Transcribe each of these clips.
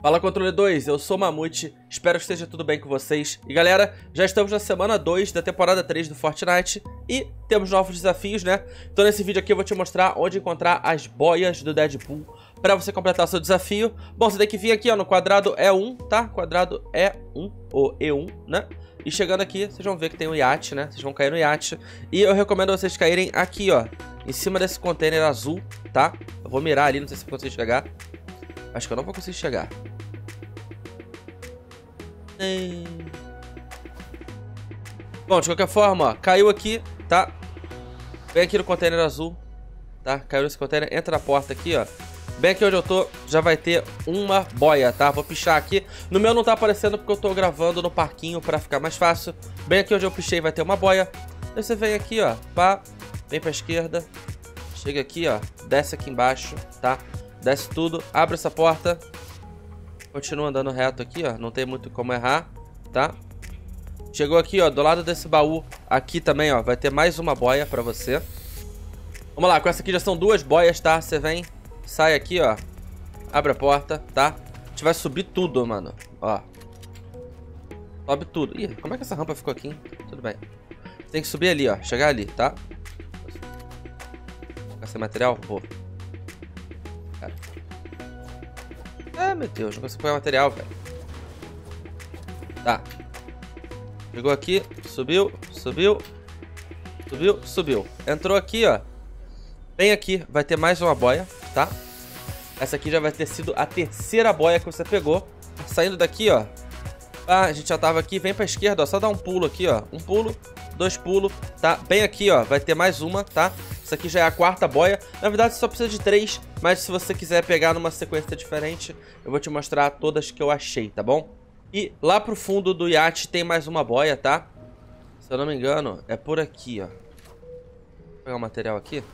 Fala Controle 2, eu sou Mamute, espero que esteja tudo bem com vocês. E galera, já estamos na semana 2 da temporada 3 do Fortnite e temos novos desafios, né? Então nesse vídeo aqui eu vou te mostrar onde encontrar as boias do Deadpool para você completar seu desafio. Bom, você tem que vir aqui ó, no quadrado E1, tá? Quadrado E1, ou E1, né? E chegando aqui, vocês vão ver que tem um iate, né? Vocês vão cair no iate. E eu recomendo vocês caírem aqui, ó, em cima desse container azul, tá? Eu vou mirar ali, não sei se consigo chegar. Acho que eu não vou conseguir chegar. Bom, de qualquer forma, ó, caiu aqui, tá? Vem aqui no container azul, tá? Caiu nesse container, entra na porta aqui, ó. Bem aqui onde eu tô, já vai ter uma boia, tá? Vou pichar aqui. No meu não tá aparecendo porque eu tô gravando no parquinho pra ficar mais fácil. Bem aqui onde eu pichei vai ter uma boia. Aí você vem aqui, ó, pá, vem pra esquerda. Chega aqui, ó, desce aqui embaixo, tá? Desce tudo, abre essa porta. Continua andando reto aqui, ó. Não tem muito como errar, tá? Chegou aqui, ó, do lado desse baú. Aqui também, ó, vai ter mais uma boia pra você. Vamos lá, com essa aqui já são duas boias, tá? Você vem, sai aqui, ó. Abre a porta, tá? A gente vai subir tudo, mano. Ó. Sobe tudo. Ih, como é que essa rampa ficou aqui? Hein? Tudo bem. Tem que subir ali, ó. Chegar ali, tá? Sem material? Vou. Cara. Ah, meu Deus, não consigo pegar material, velho. Tá. Chegou aqui, subiu, subiu, subiu, subiu. Entrou aqui, ó. Bem aqui, vai ter mais uma boia, tá? Essa aqui já vai ter sido a terceira boia que você pegou. Saindo daqui, ó. Ah, a gente já tava aqui, vem pra esquerda, ó. Só dá um pulo aqui, ó. Um pulo, dois pulos, tá? Bem aqui, ó. Vai ter mais uma, tá? Essa aqui já é a quarta boia. Na verdade, você só precisa de três, mas se você quiser pegar numa sequência diferente, eu vou te mostrar todas que eu achei, tá bom? E lá pro fundo do iate tem mais uma boia, tá? Se eu não me engano, é por aqui, ó. Vou pegar o material aqui.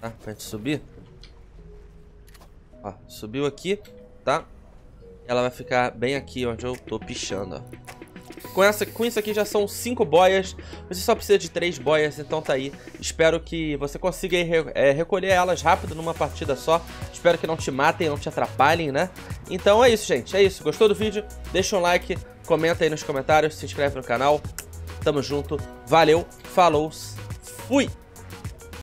Tá? Pra gente subir. Ó, subiu aqui, tá? Ela vai ficar bem aqui onde eu tô pichando, ó. Com, essa, com isso aqui já são 5 boias. Você só precisa de 3 boias, então tá aí. Espero que você consiga é, recolher elas rápido numa partida só. Espero que não te matem, não te atrapalhem, né? Então é isso, gente. É isso. Gostou do vídeo? Deixa um like, comenta aí nos comentários, se inscreve no canal. Tamo junto. Valeu, falou, fui!